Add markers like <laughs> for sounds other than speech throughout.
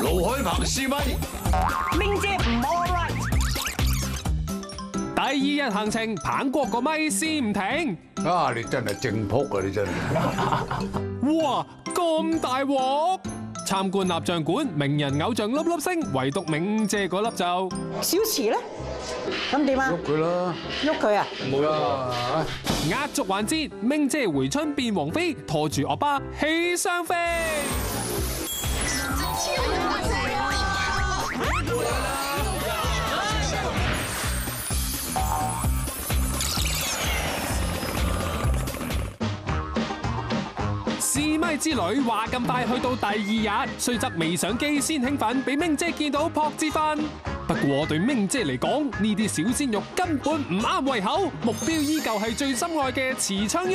盧海鵬試咪。明姐唔 all right，第二日行程，彭國個咪試唔停。啊！你真係正仆啊！你真係。哇，咁大鑊！參觀蠟像館，名人偶像粒粒星，唯獨明姐嗰粒就小池咧，咁點啊？喐佢啦，喐佢啊？冇啦。壓軸環節。明姐回春變王妃，拖住惡巴起雙飛。試咪之旅話咁快去到第二日，雖則未上機先興奮，俾明姐見到撲之分。不過對明姐嚟講，呢啲小鮮肉根本唔啱胃口，目標依舊係最心愛嘅池昌旭。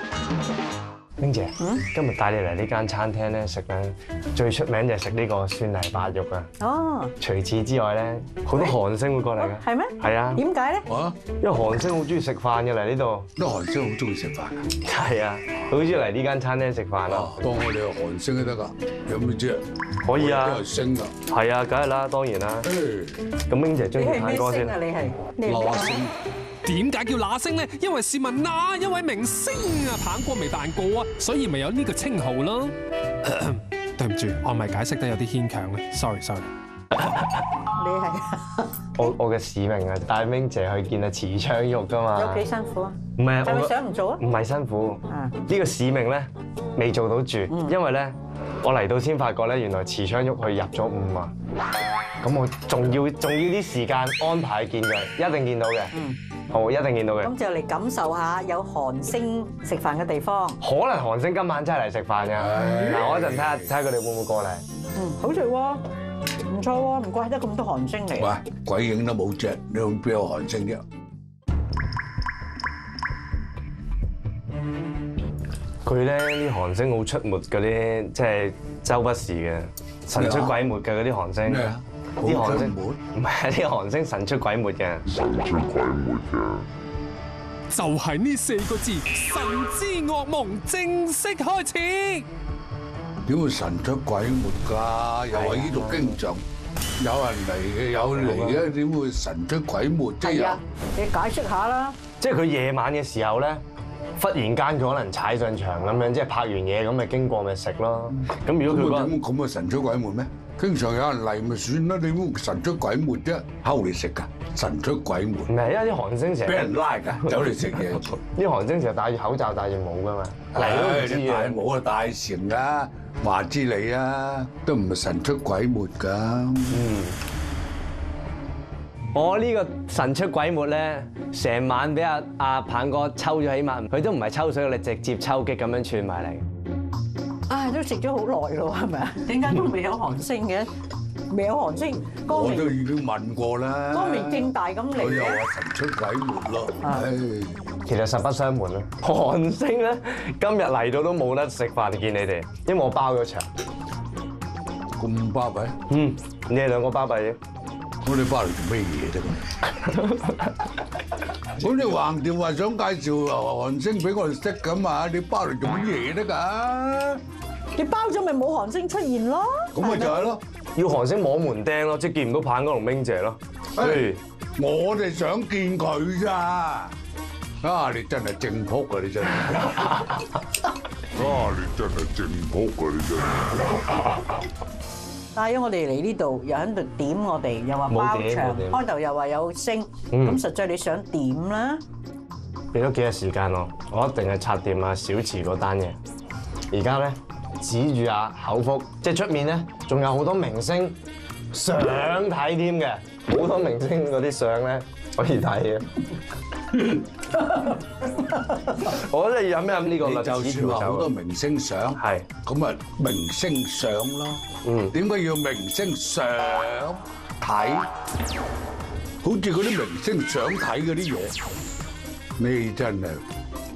明姐，今日帶你嚟呢間餐廳咧食咧，最出名就係食呢個蒜泥白肉啊！哦，除此之外咧，好多韓星會過嚟嘅。係咩？係啊，點解咧？啊！因為韓星好中意食飯嘅嚟呢度。啲韓星好中意食飯㗎！係啊，佢好中意嚟呢間餐廳食飯啊。當我哋係韓星都得㗎，有咩啫？可以啊都係星㗎。係啊，梗係啦，當然啦。誒，咁明姐中意你係咩唱歌先星啊？。你係你係嗱星點解叫那星呢？因為試問那一位明星啊，棒哥未扮過啊，所以咪有呢個稱號咯。<coughs> 對唔住，我咪解釋得有啲牽強咧，sorry sorry。你係我我嘅使命啊，帶明姐去見阿慈昌玉㗎嘛。有幾辛苦啊？唔係係咪我想唔做啊？唔係辛苦，啊呢個使命咧未做到住，因為咧我嚟到先發覺咧，原來慈昌旭佢入咗伍啊，咁我仲要仲要啲時間安排見佢，一定見到嘅，好一定見到嘅。咁就嚟感受下有韓星食飯嘅地方。可能韓星今晚真係嚟食飯㗎，嗱我一陣睇下睇下佢哋會唔會過嚟。嗯，好食喎，唔錯喎，唔怪得咁多韓星嚟。喂，鬼影都冇隻，你邊有韓星啫？佢咧啲韓星好出沒嗰啲，即係周不時嘅神出鬼沒嘅嗰啲韓星咩啊。啲韓星好出沒唔係啲韓星神出鬼沒嘅。就係呢四個字，神之噩夢正式開始。點會神出鬼沒㗎？又話呢度經常有人嚟嘅，有嚟嘅，點會神出鬼沒啫？又係啊，你解釋下啦。即係佢夜晚嘅時候咧，忽然間佢可能踩上場咁樣，即係拍完嘢咁咪經過咪食咯。咁如果佢咁咁啊神出鬼沒咩？經常有人嚟咪算啦，你神出鬼沒啫？溝你食㗎，神出鬼沒，唔係因為啲韓星成俾日人拉㗎，<laughs> 走嚟食嘢。啲韓星成日戴住口罩戴住帽噶嘛，嚟唉都唔知你大嘅。帽啊戴成㗎，話之你啊，都唔係神出鬼沒㗎。我呢個神出鬼沒咧，成晚俾阿阿棒哥抽咗起碼，佢都唔係抽水，你直接抽擊咁樣串埋嚟。唉，都食咗好耐咯，係咪啊？點解都未有韓星嘅？未有韓星，光我都已經問過啦。光明正大咁嚟佢又嘅。話神出鬼沒咯，唉，其實實不相瞞啦，<laughs> 韓星咧今日嚟到都冇得食飯見你哋，因為我包咗場。咁巴閉，嗯，你哋兩個巴閉嘅。咁你巴嚟做咩嘢啫？咁 <laughs> 咁你橫掂話想介紹韓星俾我哋識咁啊？你巴嚟做乜嘢得㗎？你包咗咪冇韓星出現咯？咁咪就係咯。要韓星摸門釘咯，即係見唔到棒哥同明姐咯。誒我哋想見佢咋？啊！你真係正仆啊！你真係。<laughs> 啊！你真係正仆啊！你真係。帶咗我哋嚟呢度，又喺度點我哋，又話包場冇，點開頭又話有星，嗯咁實際你想點啦？俾咗幾日時間我，我一定係拆掂阿小池嗰單嘢。而家咧指住阿口福，即係出面咧仲有好多明星想睇添嘅，好多明星嗰啲相咧可以睇嘅。<laughs> 我覺得要飲一飲呢個就算話好多。明星相，係咁啊明星相咯。嗯點解要明星相睇？好似嗰啲明星想睇嗰啲嘢，你真係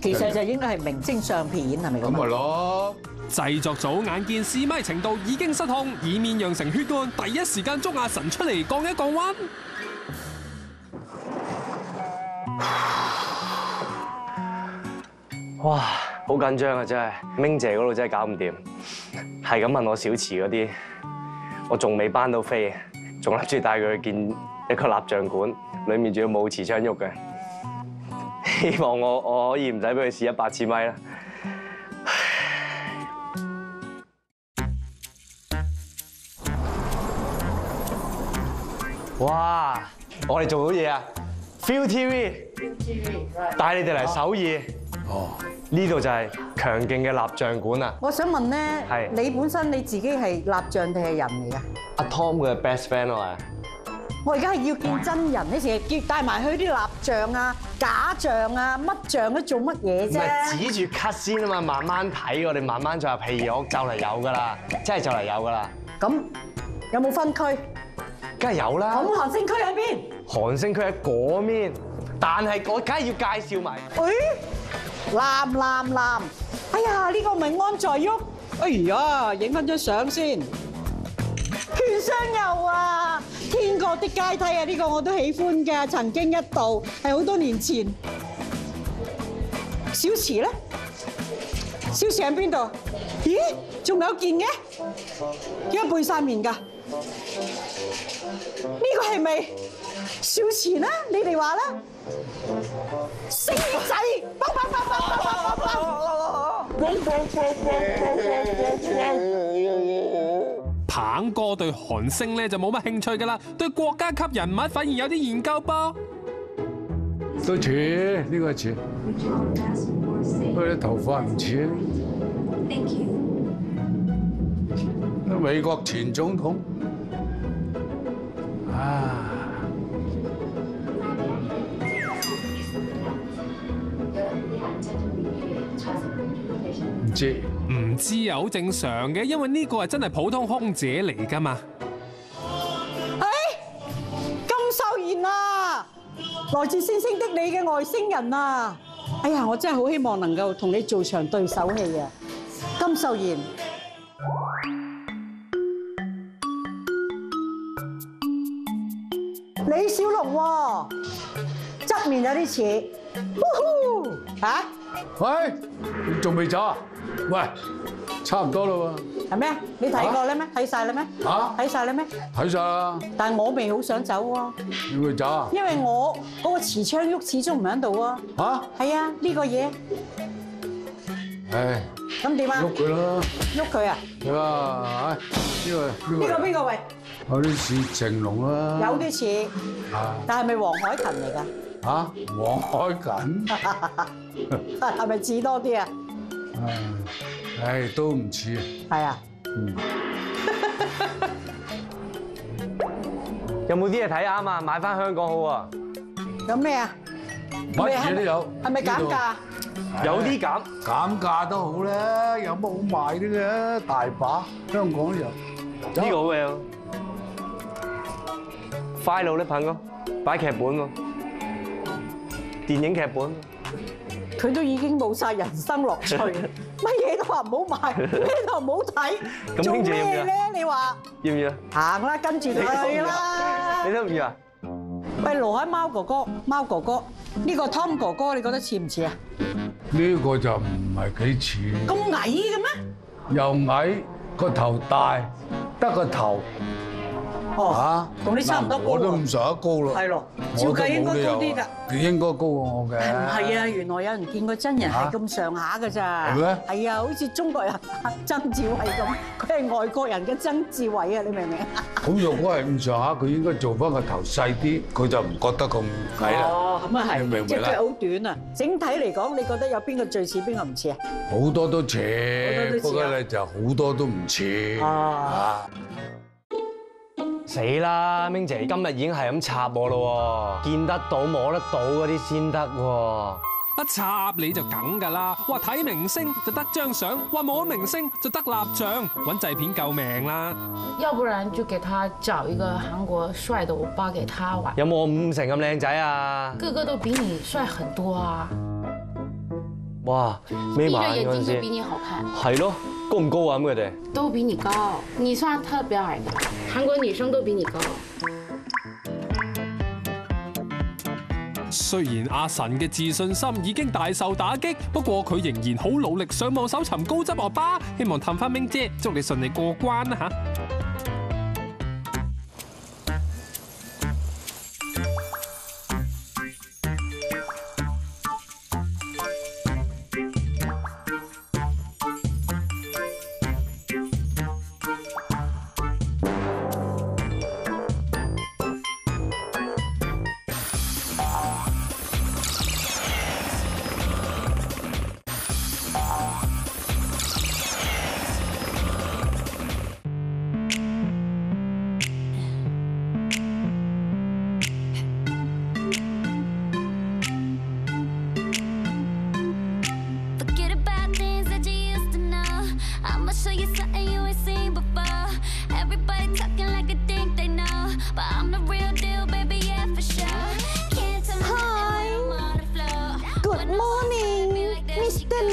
其實就應該係明星相片係咪咁咪咁咪？咯。製作組眼見試咪程度已經失控，以免釀成血案，第一時間捉阿神出嚟降一降溫。哇，好緊張啊！真係，明姐嗰度真係搞唔掂，係咁問我小池嗰啲，我仲未班到飛，仲諗住帶佢去見一個蠟像館，裡面仲要冇持槍喐嘅，希望我我可以唔使俾佢試一百次咪啦。哇！我哋做到嘢啊！Feel TV，帶你哋嚟首爾。哦，呢度就係強勁嘅蠟像館啊！我想問咧係，你本身你自己係蠟像定係人嚟㗎？阿 Tom 嘅 best friend 啊，我而家係要見真人，你成日叫帶埋去啲蠟像啊、假像啊、乜像都做乜嘢啫？指住 cut 先啊嘛，慢慢睇，我哋慢慢再入戲肉，就嚟有噶啦，真係就嚟有噶啦，咁有冇分區？梗係有啦咁。韓星區喺邊？韓星區喺嗰面，但係我梗係要介紹埋。誒，藍藍藍！哎呀，呢個咪安在喐？哎呀，影翻張相先。權相游啊，的階梯啊，呢個我都喜歡嘅，曾經一度係好多年前。小池咧？小池喺邊度？咦，仲有件嘅？點解背晒面㗎？呢個係咪小池咧？你哋話啦？星仔！<laughs> 棒哥對韓星咧就冇乜興趣噶啦，對國家級人物反而有啲研究噃。都似呢個似，不過啲頭髮唔似。Thank you. 美國前總統啊，唔知唔知啊，好正常嘅，因為呢個係真係普通空姐嚟噶嘛。誒，金秀賢啊，來自星星的你嘅外星人啊！哎呀，我真係好希望能夠同你做場對手戲啊！金秀賢，李小龍喎，側面有啲似，呼呼嚇喂，你仲未走啊？喂，差唔多啦係咩？你睇過咧咩？睇晒啦咩？喎，嚇睇晒啦咩？睇晒啦，但係我未好想走喎。要佢走啊？因為我嗰個持槍喐始終唔喺度喎。嚇，係啊，呢個嘢，唉，咁點啊？喐佢啦，喐佢啊？係啊，唉，呢個呢呢個邊個喂？有啲似成龍啦，有啲似，啊但係咪黃海芹嚟㗎？嚇，黃海芹，<laughs> 係咪似多啲啊？唉，都唔似，係啊，嗯，有冇啲嘢睇啱啊？買翻香港好啊！有咩啊？乜嘢都有，係咪減價？有啲減，減價都好啦，有乜好賣啲嘅？大把，香港都有。呢個好嘅。快路呢朋哥，擺劇本喎，電影劇本。佢都已經冇晒人生樂趣啦，<laughs> 乜嘢都話唔好買，<laughs> 咩都唔好睇，做咩咧？你話要唔要？行啦，跟住佢啦你。都唔要啊？喂，羅海貓哥哥，貓哥哥，呢個 Tom 哥哥，你覺得似唔似啊？呢個就唔係幾似，咁矮嘅咩？又矮個頭大，得個頭哦，嚇，同你差唔多高我都唔上得高啦。係咯，照計應該高啲㗎。佢應該高過我嘅。唔係啊，原來有人見過真人係咁上下㗎咋。係咩係啊，好似中國人曾志偉咁，<laughs> 佢係外國人嘅曾志偉啊，你明唔明啊？咁若果係咁上下，佢應該做翻個頭細啲，佢就唔覺得咁矮啦。哦，咁啊你明唔明啊係，即係佢好短啊。整體嚟講，你覺得有邊個最似，邊個唔似啊？好多都似，不過咧就好多都唔似。啊啊，死啦！明姐今日已經係咁插我咯喎，見得到摸得到嗰啲先得喎。一插你就梗噶啦，話睇明星就得張相，話摸明星就得蠟像，揾製片救命啦！要不然就給他找一個韓國帥的歐巴給他玩，有冇五成咁靚仔啊？個個都比你帥很多啊！哇，眯埋眼嗰陣眼睛就比，你好看，係咯，高唔高啊？咁佢哋都比你高，你算特別矮的，韓國女生都比你高。雖然阿神嘅自信心已經大受打擊，不過佢仍然好努力上網搜尋高質學霸，希望氹翻明姐，祝你順利過關啦吓！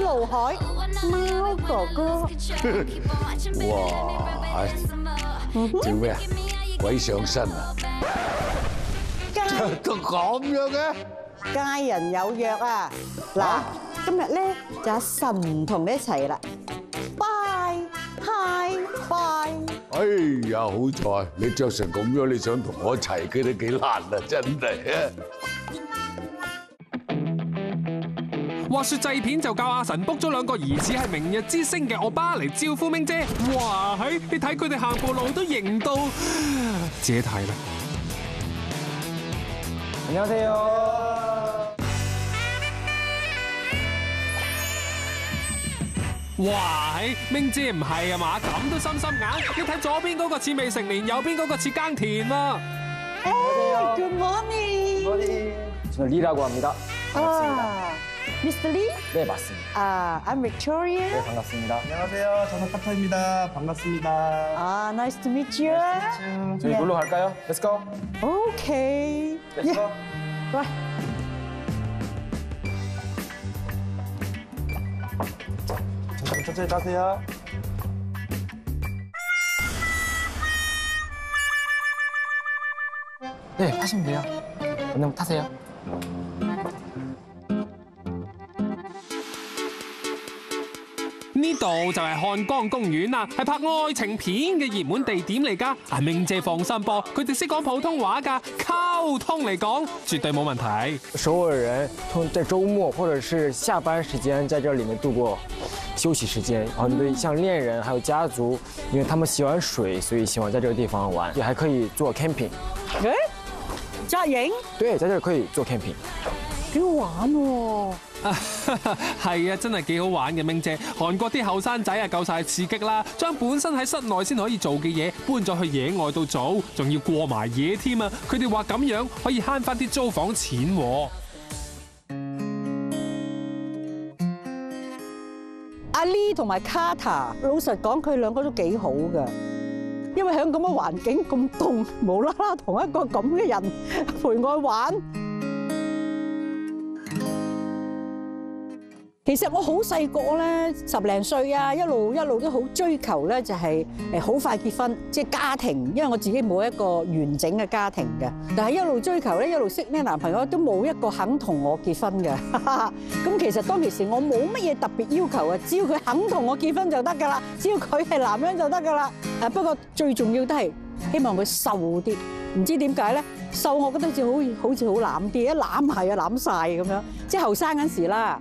盧海貓哥哥，哇！做咩啊？鬼上身啊！家都咁樣嘅？家人有約啊！嗱，今日咧就阿神同你一齊啦，bye hi bye。哎呀，好彩你着成咁樣，你想同我一齊，佢都幾難啊！真係话说制片就教阿神 book 咗两个疑似系明日之星嘅恶巴嚟招呼明姐，哇！喺你睇佢哋行步路都型到，自己睇啦。 안녕하세요。哇！喺明姐唔系啊嘛，咁都心心眼。你睇左边嗰个似未成年，右边嗰个似耕田啊！ Good morning。 저는 리라고 합니다. 아, Mr. Lee? 네, 맞습니다. 아, I'm Victoria. 네, 반갑습니다. 안녕하세요. 저는 카타입니다. 반갑습니다. 아, nice to meet you. 저희 네. 놀러 갈까요? Let's go. Okay. Let's Yeah. go. Right. 천천히 천천히 타세요. 네, 타시면 돼요. 언니 타세요. 度就係漢江公園啦，係拍愛情片嘅熱門地點嚟㗎。阿明姐放心噃，佢哋識講普通話㗎，溝通嚟講絕對冇問題。首爾人通在周末或者是下班時間在這裡面度過休息時間，很多像戀人還有家族，因為他們喜歡水，所以喜歡在這個地方玩，也還可以做 camping。誒，紮營對，在這裡可以做 camping。幾好玩喎！<laughs> 係啊，真係幾好玩嘅，明姐。韓國啲後生仔啊，夠晒刺激啦，將本身喺室內先可以做嘅嘢搬咗去野外度做，仲要過埋夜添啊！佢哋話咁樣可以慳翻啲租房錢喎。阿 Lee 同埋 Carter，老實講佢兩個都幾好噶，因為喺咁嘅環境咁凍，無啦啦同一個咁嘅人陪我玩。其實我好細個咧，十零歲啊，一路一路都好追求咧，就係誒好快結婚，即系家庭。因為我自己冇一個完整嘅家庭嘅，但係一路追求咧，一路識咩男朋友都冇一個肯同我結婚嘅。<laughs> 咁其實當其時我冇乜嘢特別要求啊，只要佢肯同我結婚就得㗎啦，只要佢係男人就得㗎啦。诶不過最重要都係希望佢瘦啲，唔知點解咧？瘦我覺得好似好好似好揽啲，一攬係啊揽晒咁樣，即係後生嗰時啦。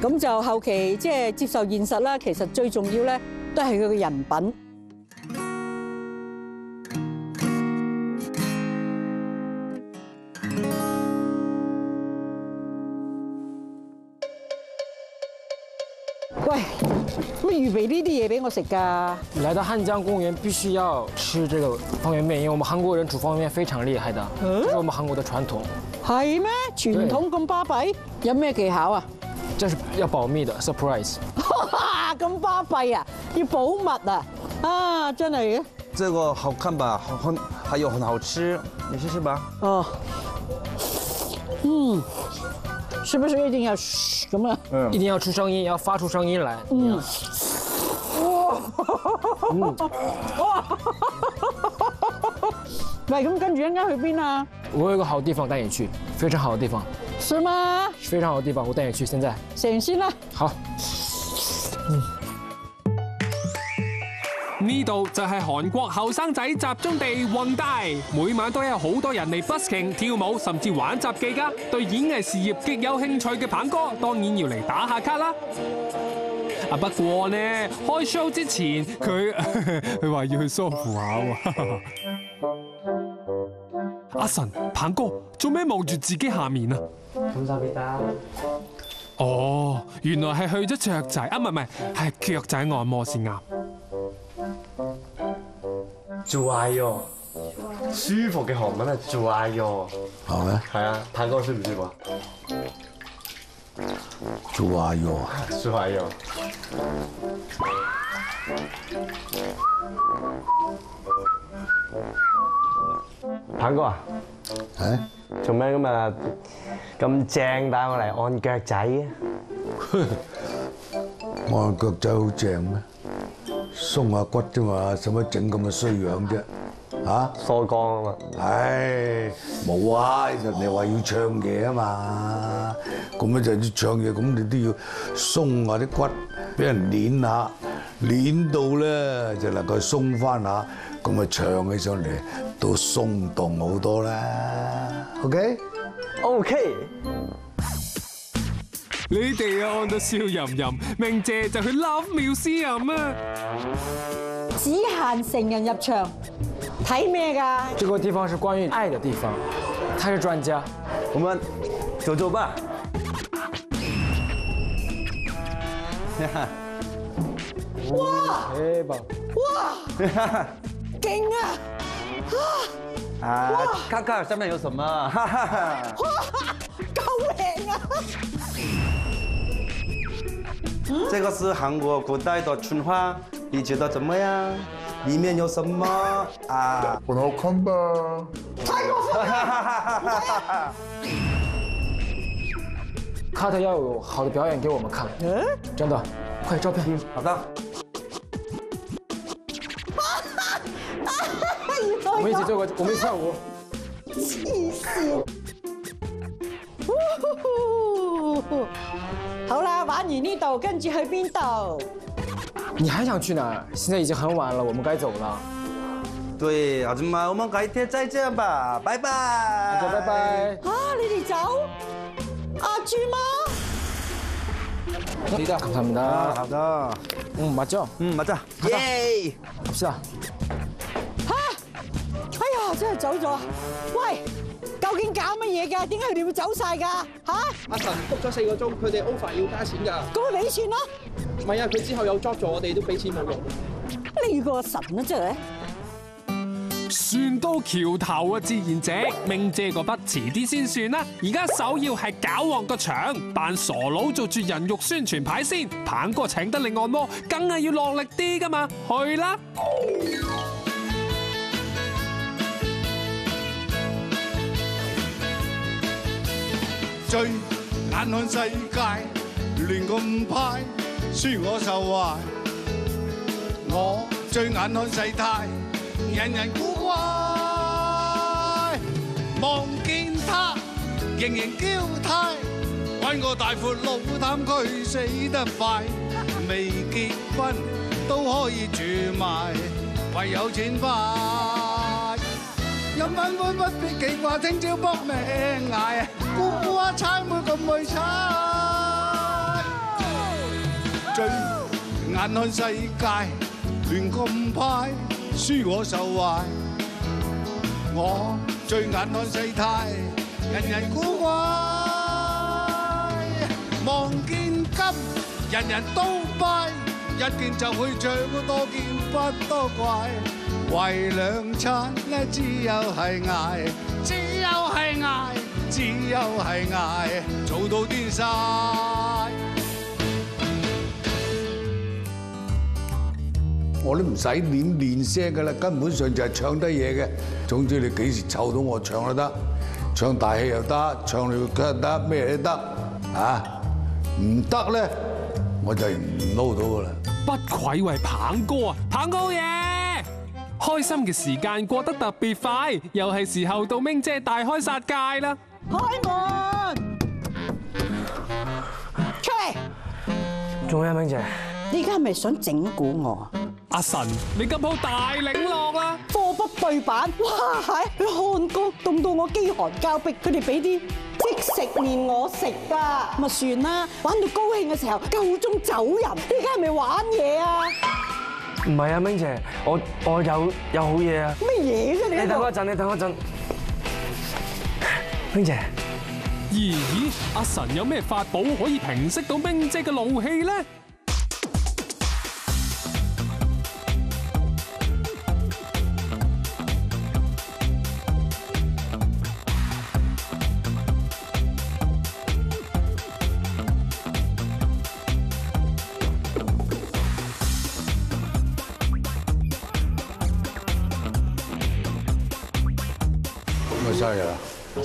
咁就後期即係接受現實啦。其實最重要咧，都係佢嘅人品。喂，乜預備呢啲嘢俾我食㗎？来到汉江公园必须要吃这个方便面，因为我们韩国人煮方便面非常厉害的，这是我们韩国的传统，係咩？傳統咁巴閉？有咩技巧啊？这是要保密的 surprise。<laughs> 咁巴閉啊！要保密啊！啊，真係嘅。这个好看吧，好很还有很好吃，你试试吧。哦，嗯，是不是一定要噓咁啊？一定要出声音，要发出声音来。嗯。哇！哇 <laughs> 喂，咁跟住一陣間去邊啊？我有一个好地方带你去，非常好的地方，是吗？非常好的地方，我带你去。现在食完先啦。好，呢度就係韓國後生仔集中地宏大，每晚都有好多人嚟 busking 跳舞，甚至玩雜技噶。對演藝事業極有興趣嘅鵬哥，當然要嚟打下卡啦。啊不過呢，開 show 之前佢 <laughs> 佢話要去梳扶下喎。阿神，棒哥做咩望住自己下面啊？哦，原來係去咗雀仔啊，唔係唔係，係腳仔按摩先啱。做愛喲，舒服嘅韓文係做愛喲，係咩？係啊，棒哥舒唔舒服啊？做下喎，舒服喲。鵬哥啊，誒，做咩今日咁正帶我嚟按腳仔啊？<laughs> 按腳仔好正咩？鬆下骨啫嘛，使乜整咁嘅衰樣啫？嚇？疏光啊嘛，唉，冇啊！人哋話要唱嘢啊嘛，咁樣就要唱嘢，咁你都要鬆下啲骨，俾人捏下，捏到咧就能夠鬆翻下，咁啊唱起上嚟都鬆動好多啦。OK？OK，你哋啊按到笑吟吟，明姐就去 Love Museum 啊！只限成人入場，睇咩㗎？这个地方是关于爱的地方，他是专家。我们走走吧。哎吧，<laughs> 勁啊！啊，看看上面有什么，哈哈哈。夠靚啊！这个是韩国古代的春花，你觉得怎么样？里面有什么啊？很好看吧？<laughs> 卡特要有好的表演给我们看，真的，快照片。好的，我们一起做个，我们一起跳舞。黐线！好啦，玩完呢度，跟住去边度？你还想去哪儿？现在已经很晚了，我们该走了。对，阿舅妈，我们改天再见吧，拜拜。大家拜拜。啊，你哋走？阿猪妈？你的， 감사합니다 啊，好的， 응 맞죠? 嗯，马上，耶。 갑시다. 真係走咗啊！喂，究竟搞乜嘢㗎？點解佢哋會走晒㗎？吓！阿神 book 咗四個鐘，佢哋 over 要加錢㗎。咁咪俾錢咯？唔係啊，佢之後有 job 做，我哋都俾錢冇用。呢個神啊，真係！船到橋頭啊，自然直。明姐嗰筆遲啲先算啦。而家首要係搞旺個場，扮傻佬做住人肉宣傳牌先。棒哥請得你按摩，梗係要落力啲噶嘛。去啦！最眼看世界亂咁派，输我受坏。我最眼看世態，人人古怪。望見他仍然嬌態，揾個大闊佬貪佢死得快，未結婚都可以住埋，唯有錢快。飲翻杯不必記掛，聽朝搏命捱，猜妹咁去猜，最眼看世界乱咁派，輸我受壞。我最眼看世態，人人古怪，望見金，人人都拜，一件就會着多件不多怪，為兩餐呢，只有係捱，只有係捱，只有係捱，做到癲晒。我都唔使點練聲噶啦，根本上就係唱得嘢嘅。總之你幾時湊到我唱都得，唱大戲又得，唱你歌又得，咩都得啊！唔得咧，我就唔撈到噶啦。不愧為棒哥啊，棒哥嘢！開心嘅時間過得特別快，又係時候到明姐大開殺戒啦！開門出嚟！做咩啊，明姐？你而家係咪想整蠱我？阿神，你今鋪大領落啦！貨不對版，哇！係漢宮凍到我飢寒交迫，佢哋俾啲即食麵我食㗎，咪算啦。玩到高興嘅時候夠鐘走人，你而家係咪玩嘢啊？唔係啊，明姐，我我有有好嘢啊！咩嘢啫你等我一陣，你等我一陣。明姐，咦咦，阿神有咩法宝可以平息到冰姐嘅怒氣咧？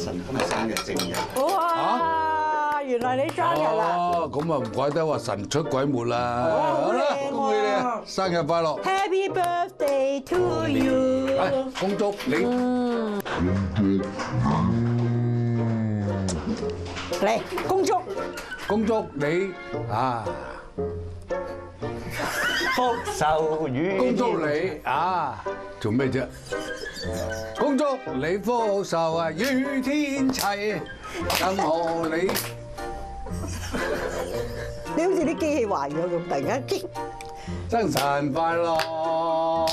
今日生日正日！哇！原來你生日啦哦，咁啊唔怪得話神出鬼沒啦。好啦，恭喜你啊，生日快樂！！Happy birthday to you！嚟，恭祝你嚟，恭祝恭祝你啊！福壽與恭祝你啊！做咩啫？恭祝你福壽啊，與天齊，更賀你你好似啲機器壞咗咁，突然間激 <laughs> 生辰快樂！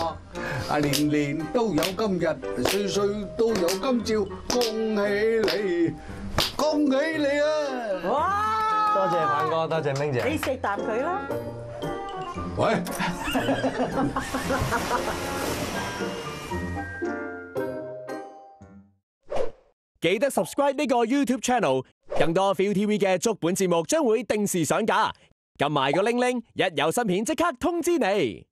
啊，年年都有今日，歲歲都有今朝，恭喜你，恭喜你啊！哇！多謝棒哥，多謝明姐。你食啖佢啦。喂。記得 subscribe 呢個 YouTube channel，更多 Feel TV 嘅足本節目將會定時上架，撳埋個鈴鈴，一有新片即刻通知你。